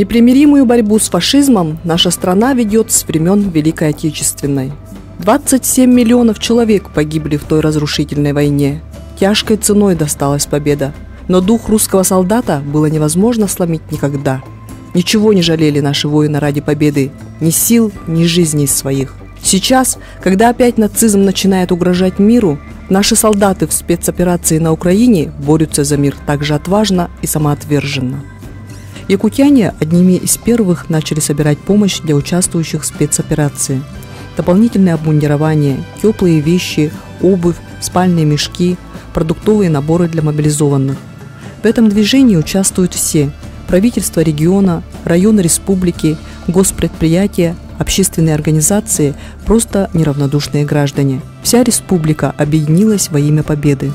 Непримиримую борьбу с фашизмом наша страна ведет с времен Великой Отечественной. 27 миллионов человек погибли в той разрушительной войне. Тяжкой ценой досталась победа. Но дух русского солдата было невозможно сломить никогда. Ничего не жалели наши воины ради победы, ни сил, ни жизней своих. Сейчас, когда опять нацизм начинает угрожать миру, наши солдаты в спецоперации на Украине борются за мир так же отважно и самоотверженно. Якутяне одними из первых начали собирать помощь для участвующих в спецоперации. Дополнительное обмундирование, теплые вещи, обувь, спальные мешки, продуктовые наборы для мобилизованных. В этом движении участвуют все – правительство региона, районы республики, госпредприятия, общественные организации, просто неравнодушные граждане. Вся республика объединилась во имя победы.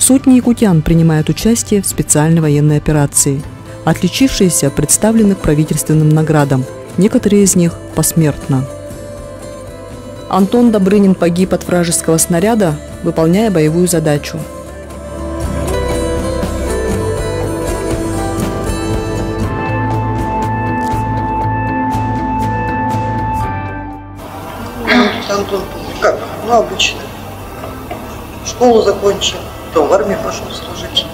Сотни якутян принимают участие в специальной военной операции – отличившиеся представлены к правительственным наградам, некоторые из них посмертно. Антон Добрынин погиб от вражеского снаряда, выполняя боевую задачу. Антон, как? Ну, обычно. Школу закончил, то в армию пошел служить.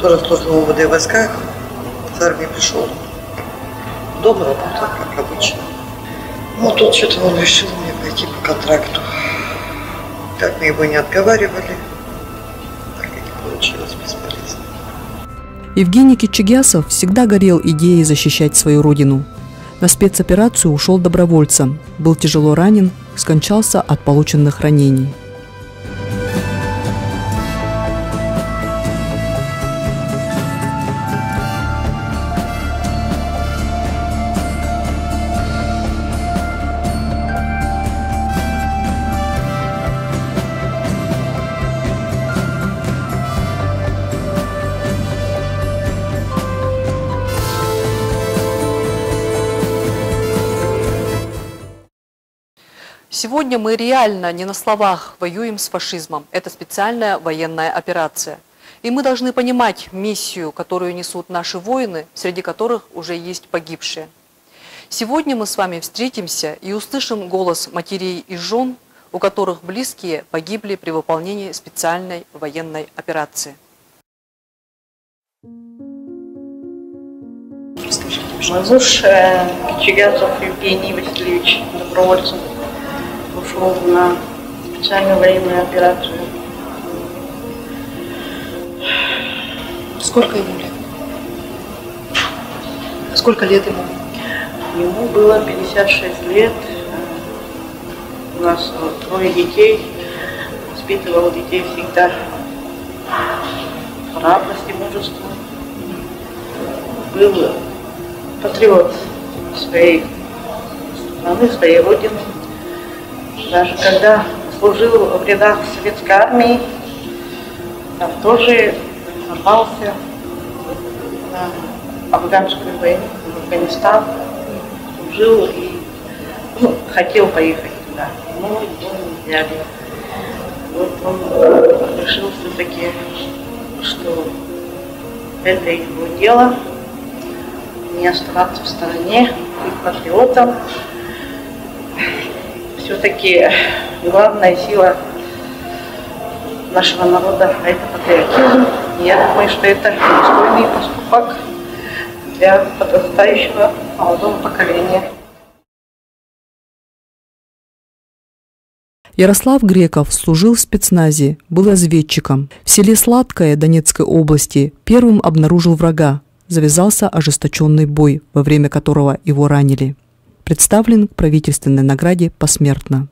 Тоже служил в МВД войсках, с армии пришел. Дома работал, как обычно. Ну, тут что-то он решил мне пойти по контракту. Как мы его не отговаривали, так и не получилось бесполезно. Евгений Кичигясов всегда горел идеей защищать свою родину. На спецоперацию ушел добровольцем, был тяжело ранен, скончался от полученных ранений. Сегодня мы реально не на словах воюем с фашизмом. Это специальная военная операция. И мы должны понимать миссию, которую несут наши воины, среди которых уже есть погибшие. Сегодня мы с вами встретимся и услышим голос матерей и жен, у которых близкие погибли при выполнении специальной военной операции. Мой муж э, Кичигасов Евгений Васильевич, добровольцем ушел на специальную военную операцию. Сколько ему лет? Сколько лет ему? Ему было 56 лет. У нас трое детей. Воспитывал детей всегда храбрости, мужество. Был патриот своей страны, своей родины. Даже когда служил в рядах советской армии, там тоже рвался на афганскую войну, в Афганистан, служил и ну, хотел поехать туда, но его не взяли. Вот он решил все-таки, что это его дело, не оставаться в стороне, быть патриотом все-таки главная сила нашего народа – это патриотизм. Я думаю, что это достойный поступок для подрастающего молодого поколения. Ярослав Греков служил в спецназе, был разведчиком. В селе Сладкое Донецкой области первым обнаружил врага. Завязался ожесточенный бой, во время которого его ранили представлен к правительственной награде посмертно.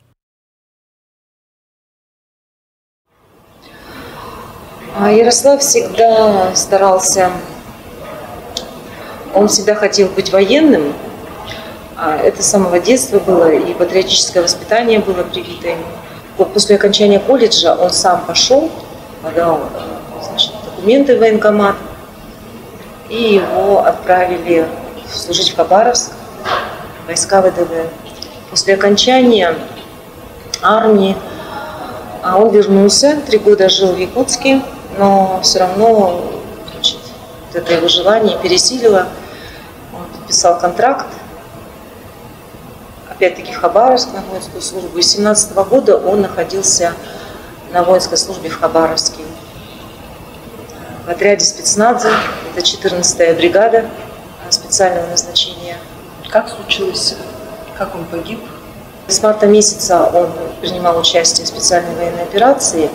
А Ярослав всегда старался, он всегда хотел быть военным. А это с самого детства было, и патриотическое воспитание было привито ему. После окончания колледжа он сам пошел, подал значит, документы в военкомат, и его отправили служить в Хабаровск войска ВДВ. После окончания армии а он вернулся, три года жил в Якутске, но все равно значит, вот это его желание пересилило. Вот, подписал контракт, опять-таки Хабаровск на воинскую службу. И с 17 года он находился на воинской службе в Хабаровске. В отряде спецназа, это 14-я бригада специального назначения. Как случилось, как он погиб? С марта месяца он принимал участие в специальной военной операции.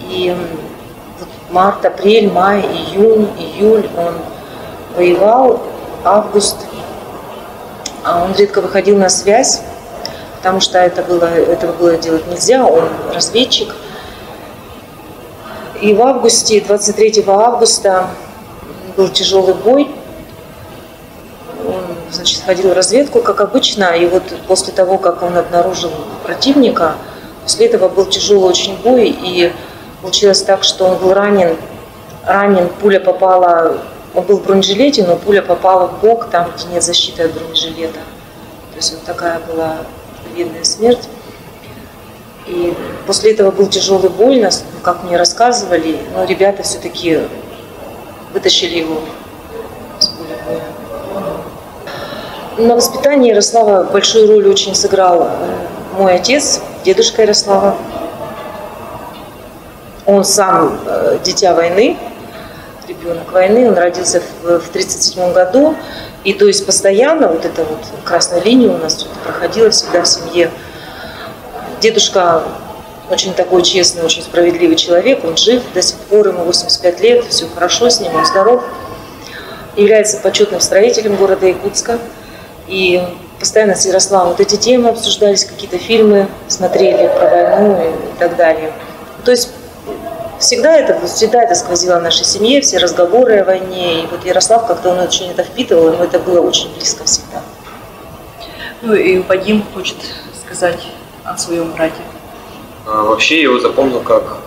И вот март, апрель, май, июнь, июль он воевал, август. А он редко выходил на связь, потому что это было, этого было делать нельзя, он разведчик. И в августе, 23 августа был тяжелый бой значит, ходил разведку, как обычно, и вот после того, как он обнаружил противника, после этого был тяжелый очень бой, и получилось так, что он был ранен, ранен, пуля попала, он был в бронежилете, но пуля попала в бок, там, где нет защиты от бронежилета. То есть вот такая была видная смерть. И после этого был тяжелый бой, нас, как мне рассказывали, но ребята все-таки вытащили его На воспитании Ярослава большую роль очень сыграл э, мой отец, дедушка Ярослава. Он сам э, дитя войны, ребенок войны, он родился в 1937 году. И то есть постоянно вот эта вот красная линия у нас проходила всегда в семье. Дедушка очень такой честный, очень справедливый человек, он жив до сих пор, ему 85 лет, все хорошо с ним, он здоров. Является почетным строителем города Якутска. И постоянно с Ярославом вот эти темы обсуждались, какие-то фильмы смотрели про войну и так далее. То есть всегда это, всегда это сквозило в нашей семье, все разговоры о войне. И вот Ярослав как-то он очень это впитывал, ему это было очень близко всегда. Ну и Вадим хочет сказать о своем брате. А, вообще я его запомнил как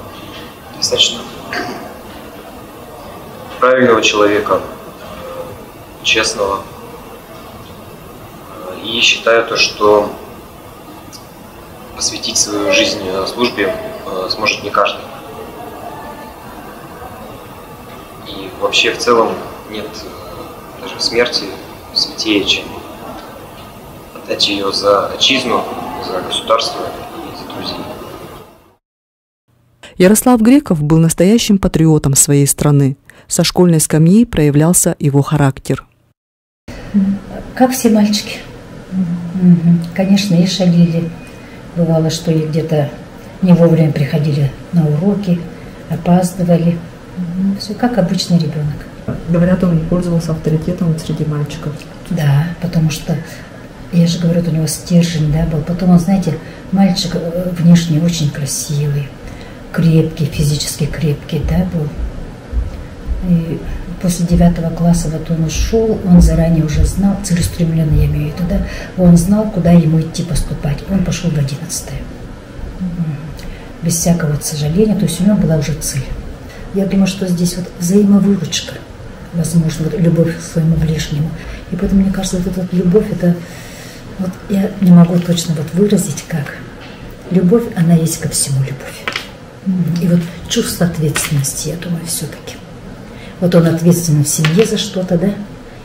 достаточно правильного человека, честного, и считаю то, что посвятить свою жизнь службе э, сможет не каждый. И вообще в целом нет э, даже смерти святее, чем отдать ее за отчизну, за государство и за друзей. Ярослав Греков был настоящим патриотом своей страны. Со школьной скамьи проявлялся его характер. Как все мальчики. Конечно, и шалили. Бывало, что и где-то не вовремя приходили на уроки, опаздывали. Все как обычный ребенок. Говорят, он не пользовался авторитетом среди мальчиков. Да, потому что, я же говорю, у него стержень, да, был. Потом он, знаете, мальчик э, внешне очень красивый, крепкий, физически крепкий, да, был. И после девятого класса вот он ушел, он заранее уже знал, целеустремленный я имею в виду, да, он знал, куда ему идти поступать. Он пошел в одиннадцатое. Без всякого сожаления, то есть у него была уже цель. Я думаю, что здесь вот взаимовыручка, возможно, вот любовь к своему ближнему. И поэтому, мне кажется, вот эта вот любовь, это вот я не могу точно вот выразить, как. Любовь, она есть ко всему любовь. И вот чувство ответственности, я думаю, все-таки. Вот он ответственен в семье за что-то, да?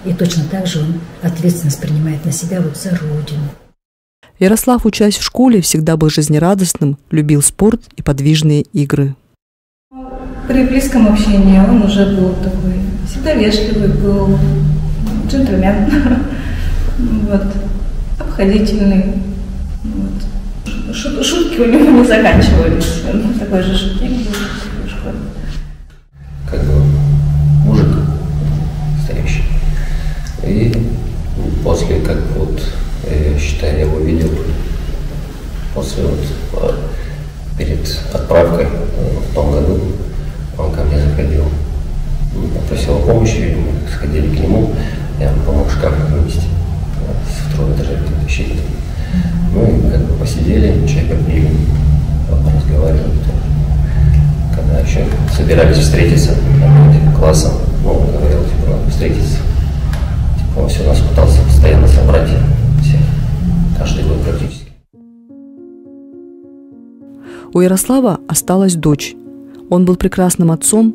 И точно так же он ответственность принимает на себя вот за родину. Ярослав, учась в школе, всегда был жизнерадостным, любил спорт и подвижные игры. При близком общении он уже был такой, всегда вежливый был, джентльмен, вот, обходительный. Вот. Шутки у него не заканчивались. Он такой же шутник был в школе. Как бы после, как вот, я считаю, я его видел после вот, а, перед отправкой э, в том году, он ко мне заходил, попросил помощи, мы сходили к нему, я ему помог шкаф вынести с второго этажа перетащить. Ну и как бы посидели, чай попили, разговаривали. Когда еще собирались встретиться классом, ну, он говорил, типа, надо встретиться. Все нас пытался постоянно собрать всех, каждый год практически. У Ярослава осталась дочь. Он был прекрасным отцом,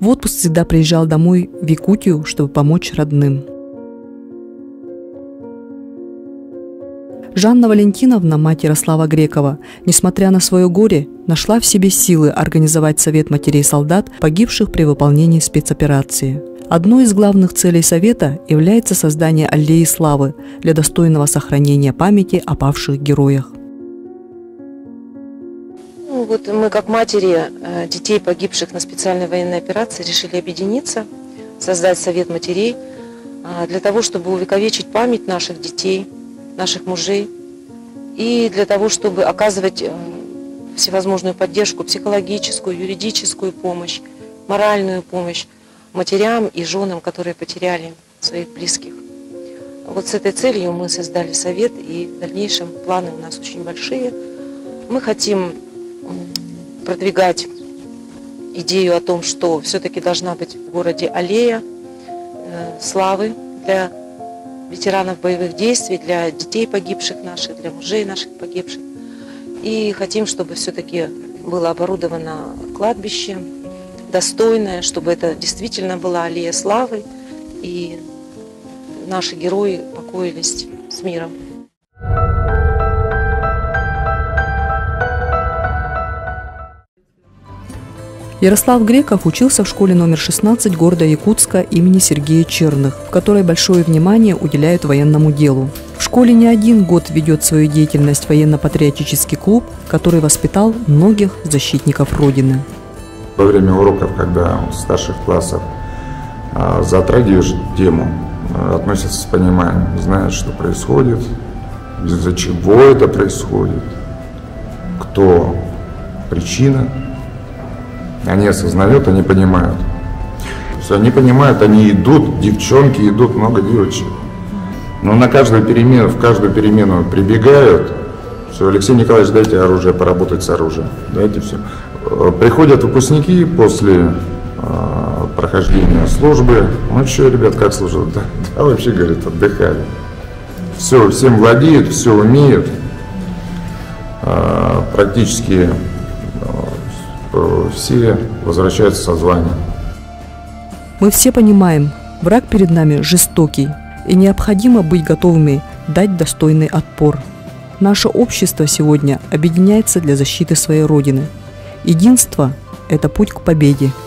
в отпуск всегда приезжал домой в Якутию, чтобы помочь родным. Жанна Валентиновна, мать Ярослава Грекова, несмотря на свое горе, нашла в себе силы организовать Совет матерей солдат, погибших при выполнении спецоперации. Одной из главных целей Совета является создание аллеи славы для достойного сохранения памяти о павших героях. Ну, вот мы, как матери э, детей, погибших на специальной военной операции, решили объединиться, создать Совет матерей э, для того, чтобы увековечить память наших детей, наших мужей и для того, чтобы оказывать э, всевозможную поддержку, психологическую, юридическую помощь, моральную помощь матерям и женам, которые потеряли своих близких. Вот с этой целью мы создали совет, и в дальнейшем планы у нас очень большие. Мы хотим продвигать идею о том, что все-таки должна быть в городе аллея э, славы для ветеранов боевых действий, для детей погибших наших, для мужей наших погибших. И хотим, чтобы все-таки было оборудовано кладбище достойное, чтобы это действительно была аллея славы, и наши герои покоились с миром. Ярослав Греков учился в школе номер 16 города Якутска имени Сергея Черных, в которой большое внимание уделяют военному делу. В школе не один год ведет свою деятельность военно-патриотический клуб, который воспитал многих защитников Родины. Во время уроков, когда в старших классах а, затрагиваешь тему, а, относятся с пониманием, знают, что происходит, из-за чего это происходит, кто причина они осознают, они понимают. Все, они понимают, они идут, девчонки идут, много девочек. Но на каждую перемену, в каждую перемену прибегают. Все, Алексей Николаевич, дайте оружие, поработать с оружием. Дайте все. Приходят выпускники после э, прохождения службы. Ну что, ребят, как служат? Да, да вообще, говорит, отдыхали. Все, всем владеют, все умеют. Э, практически все возвращаются со званием. Мы все понимаем, враг перед нами жестокий, и необходимо быть готовыми дать достойный отпор. Наше общество сегодня объединяется для защиты своей Родины. Единство – это путь к победе –